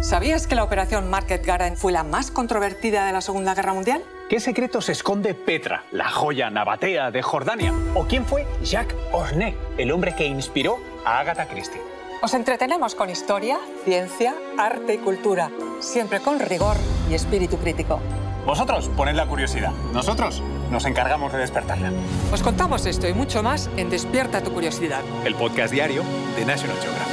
¿Sabías que la operación Market Garden fue la más controvertida de la Segunda Guerra Mundial? ¿Qué secretos esconde Petra, la joya nabatea de Jordania? ¿O quién fue Jacques Orné, el hombre que inspiró a Agatha Christie? Os entretenemos con historia, ciencia, arte y cultura, siempre con rigor y espíritu crítico. Vosotros poned la curiosidad. Nosotros nos encargamos de despertarla. Os contamos esto y mucho más en Despierta tu curiosidad. El podcast diario de National Geographic.